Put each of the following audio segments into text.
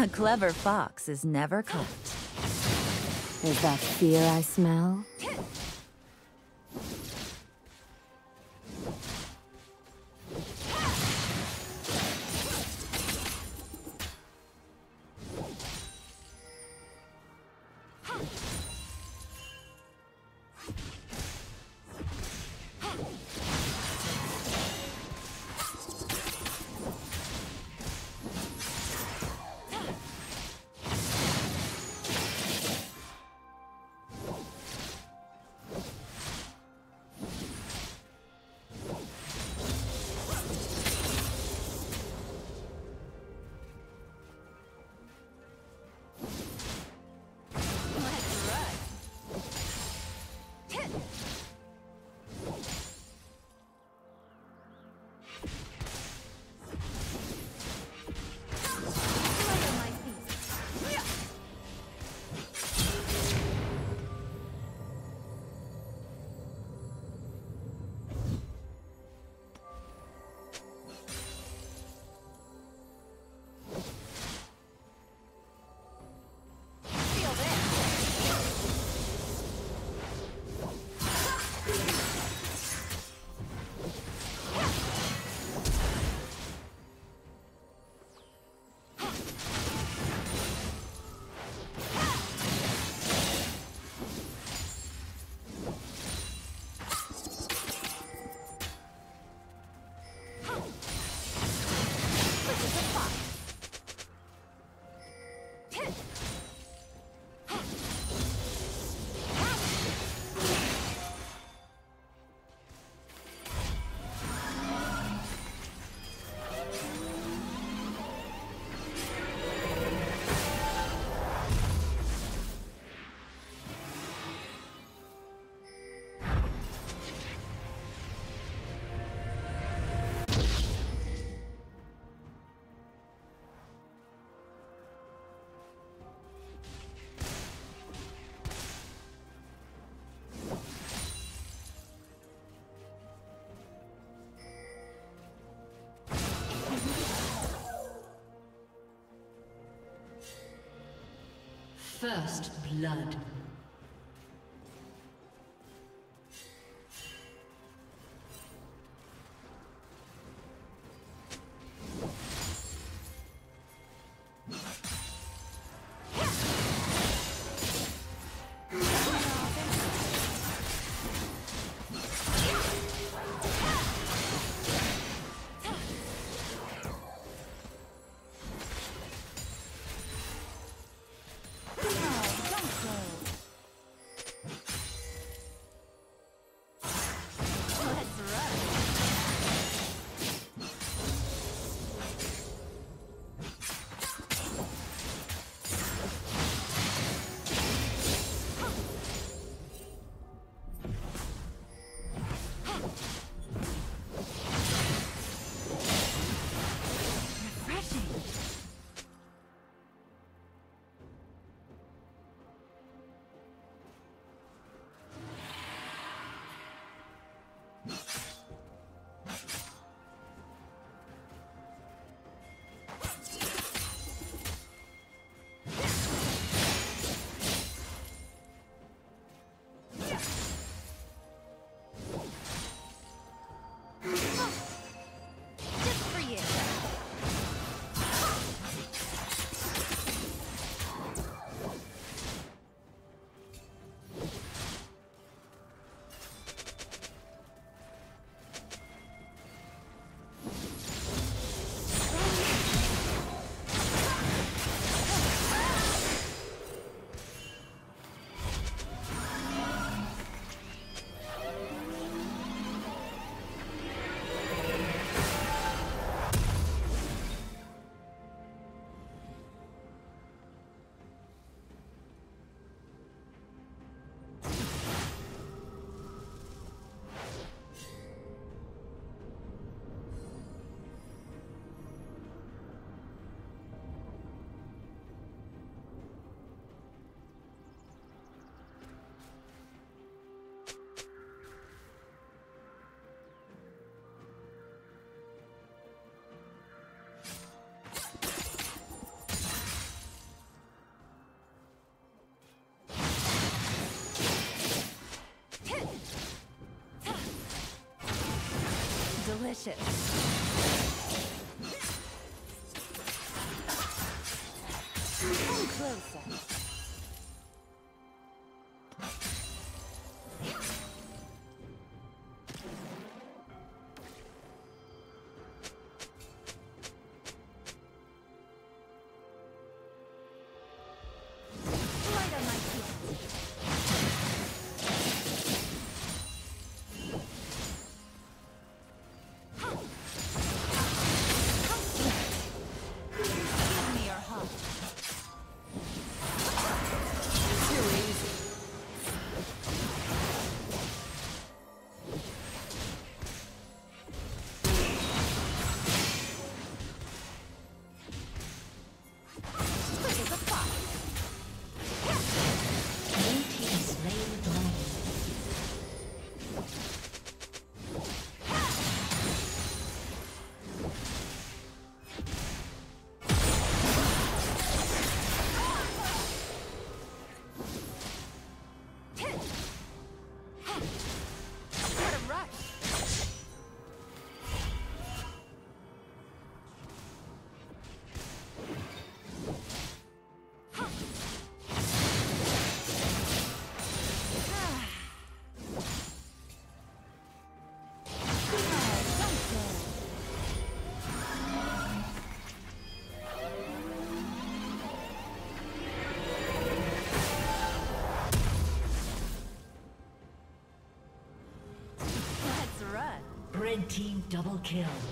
A clever fox is never caught. Is that fear I smell? First blood. Delicious. Double kill.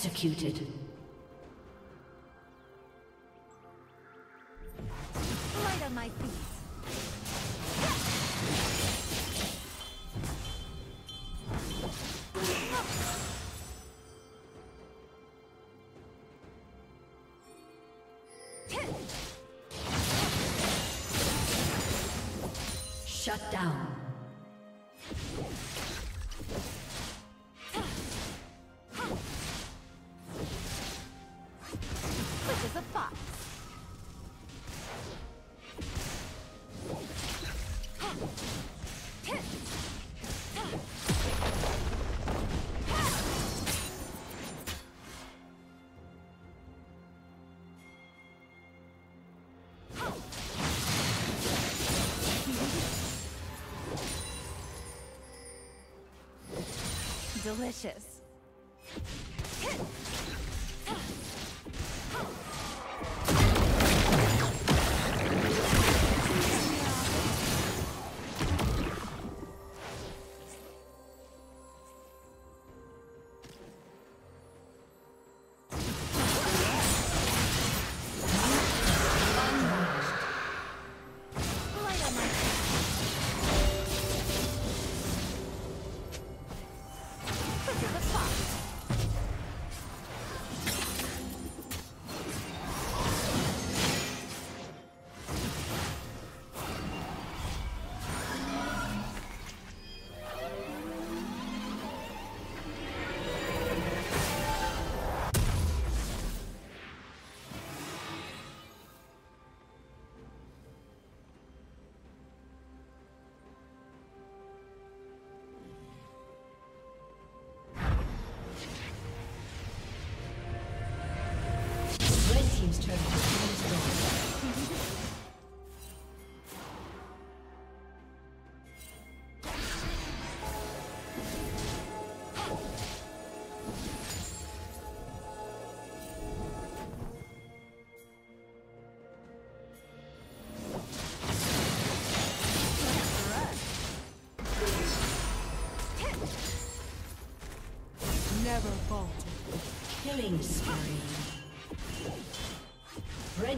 Executed. Light on my feet. Shut down. Delicious.